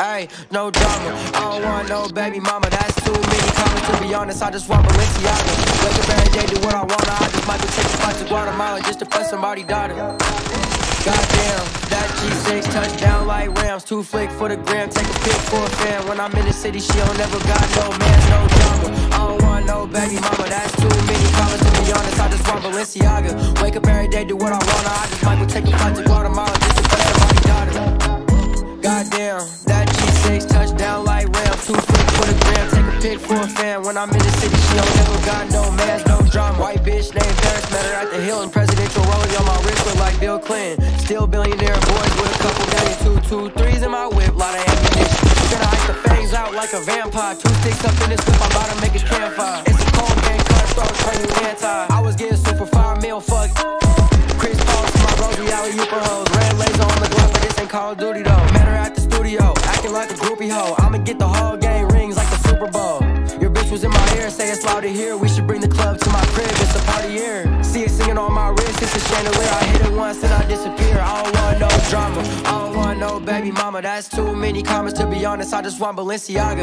Ayy, no drama. I don't want no baby mama, that's too many comments. To be honest, I just want Balenciaga. Wake up every day, do what I wanna. I just might go take a flight to Guatemala just to fuck somebody daughter. Goddamn, that G6 touchdown like Rams. Two flick for the gram, take a pic for a fan. When I'm in the city, she don't never got no man, no drama. I don't want no baby mama, that's too many comments. To be honest, I just want Balenciaga. Wake up every day, do what I wanna. I just might go take a flight to Guatemala just to fuck somebody daughter. Goddamn, that G6 touchdown like Rams. Too flick for the gram, take a pic for a fan. When I'm in the city, she don't never got no man, no drama. White bitch named Paris, met her at the Hilton. Presidential rollie on my wrist look like Bill Clinton. Still billionaire boys with a couple million. Two, two, threes in my whip, lot of ammunition. Gonna ice the fangs out like a vampire. Two sticks up in this whip, I'm about to make a campfire. It's a cold game, cutthroat, training anti. I was getting super five mil, fuck. Chris Paul to my Rosie Alley, you hoes. Red laser on the glove, but this ain't Call of Duty though. Met her at the studio, acting like a groupie hoe. I'ma get the whole game rings like the Super Bowl. Your bitch was in my ear, say it's loud to hear. We should bring the club to my crib, it's a party here. See it singing on my wrist, it's a chandelier. I hit it once and I disappear. I don't want no drama, I don't want no baby mama. That's too many comments to be honest. I just want Balenciaga.